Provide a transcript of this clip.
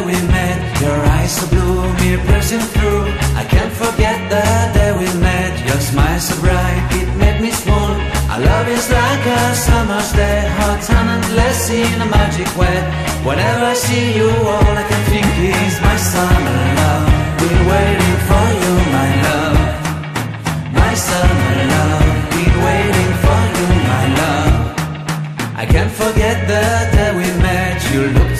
day we met. Your eyes so blue, me piercing through. I can't forget the day we met. Your smile so bright, it made me swoon. Our love is like a summer's day, hot and endless in a magic way. Whenever I see you, all I can think is my summer love. Been waiting for you, my love. My summer love. Been waiting for you, my love. I can't forget the day we met. You looked